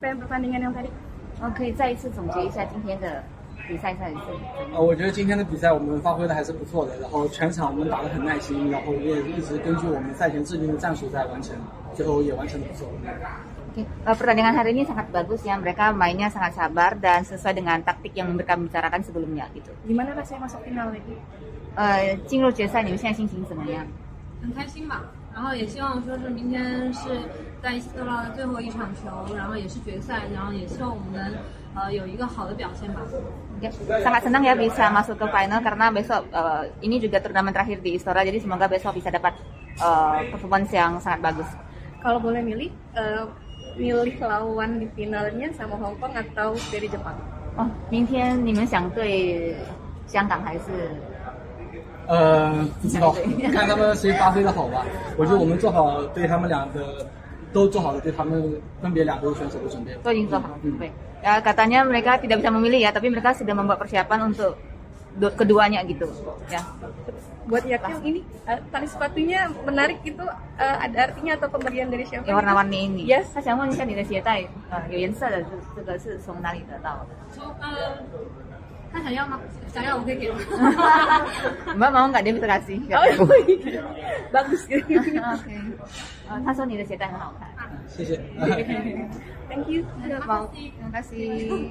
pertandingan yang tadi? 我可以再一次总结一下今天的比赛赛事。呃，我觉得今天的比赛我们发挥的还是不错的，然后全场我们打得很耐心，然后也一直根据我们赛前制定的战术在完成，最后也完成的不错。Oke, eh, pertandingan hari ini sangat bagus ya. Mereka mainnya sangat sabar dan sesuai dengan taktik yang mereka bicarakan sebelumnya gitu. Gimana rasanya masuk final lagi? 呃，进入决赛，你们现在心情怎么样？很开心吧。然后也希望说是明天是在希特拉的最后一场球，然后也是决赛，然后也希望我们能呃有一个好的表现吧。 Ya, sangat senang ya bisa masuk ke final karena besok eh, ini juga turnamen terakhir di Istora, jadi semoga besok bisa dapat eh, performance yang sangat bagus. Kalau boleh milih, eh, milih lawan di finalnya sama Hong Kong atau dari Jepang? 哦，明天你们想对香港还是？ 呃，不知道，看他们谁发挥的好吧。我觉得我们做好对他们俩的，都做好了对他们分别两队选手的准备。 Itu juga Baik. Ya katanya mereka tidak bisa memilih ya, tapi mereka sudah membuat persiapan untuk du- keduanya gitu. Ya. Buat Yakin ini eh, tali sepatunya menarik itu eh, ada artinya atau pemberian dari siapa? yang warna-warni ini. Yes. 他想问一下你的鞋带，呃，有颜色的，这这个是从哪里得到的？说呃， 他想要吗？想要我可以给吗？妈妈，我不。OK，他说你的鞋带很好看。谢谢。Thank you，你好吗？很。